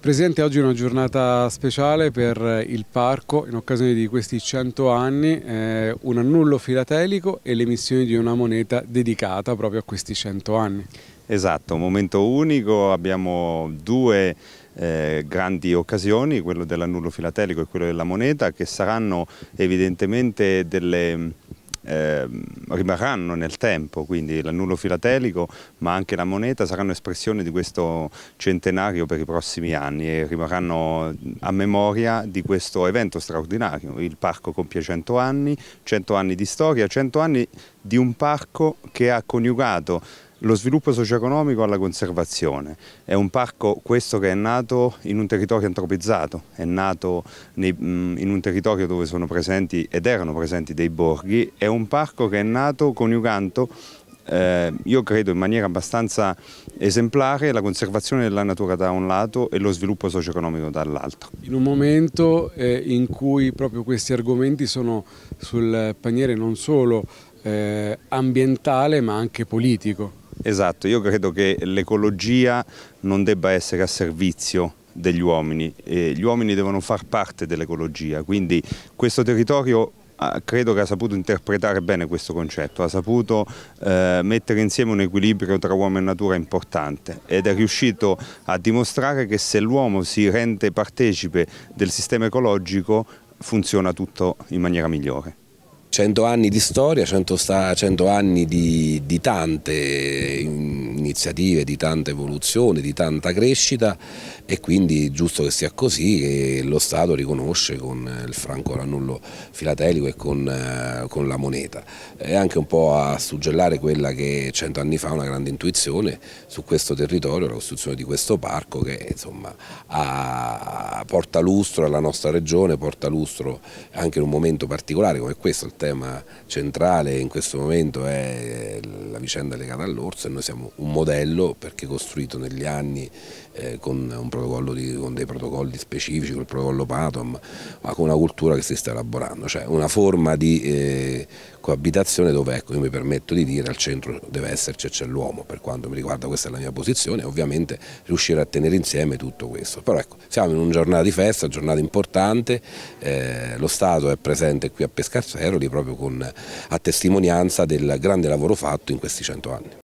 Presidente, oggi è una giornata speciale per il parco in occasione di questi 100 anni, eh, un annullo filatelico e l'emissione di una moneta dedicata proprio a questi 100 anni. Esatto, un momento unico, abbiamo due eh, grandi occasioni, quello dell'annullo filatelico e quello della moneta, che saranno evidentemente delle eh, rimarranno nel tempo, quindi l'annullo filatelico ma anche la moneta saranno espressione di questo centenario per i prossimi anni e rimarranno a memoria di questo evento straordinario. Il parco compie 100 anni, 100 anni di storia, 100 anni di un parco che ha coniugato lo sviluppo socio-economico alla conservazione. È un parco questo che è nato in un territorio antropizzato, è nato nei, in un territorio dove sono presenti ed erano presenti dei borghi, è un parco che è nato coniugando eh, io credo in maniera abbastanza esemplare la conservazione della natura da un lato e lo sviluppo socio-economico dall'altro. In un momento eh, in cui proprio questi argomenti sono sul paniere non solo eh, ambientale ma anche politico. Esatto, io credo che l'ecologia non debba essere a servizio degli uomini, e gli uomini devono far parte dell'ecologia, quindi questo territorio ah, credo che ha saputo interpretare bene questo concetto, ha saputo eh, mettere insieme un equilibrio tra uomo e natura importante ed è riuscito a dimostrare che se l'uomo si rende partecipe del sistema ecologico funziona tutto in maniera migliore. 100 anni di storia, 100, 100 anni di, di, tante iniziative, di tanta evoluzione, di tanta crescita e quindi è giusto che sia così che lo Stato riconosce con il franco l'annullo filatelico e con, eh, con, la moneta. E anche un po' a suggellare quella che 100 anni fa una grande intuizione su questo territorio, la costruzione di questo parco che insomma ha, porta lustro alla nostra regione, porta lustro anche in un momento particolare come questo, il tema centrale in questo momento è la vicenda legata all'orso e noi siamo un modello perché costruito negli anni eh, con, di, con, dei protocolli specifici, con il protocollo Patom, ma con una cultura che si sta elaborando, cioè una forma di eh, coabitazione dove ecco, io mi permetto di dire al centro deve esserci e c'è l'uomo, per quanto mi riguarda questa è la mia posizione, ovviamente riuscire a tenere insieme tutto questo. Però ecco, siamo in una giornata di festa, giornata importante, eh, lo Stato è presente qui a Pescarceroli proprio con, a testimonianza del grande lavoro fatto in questi cento anni.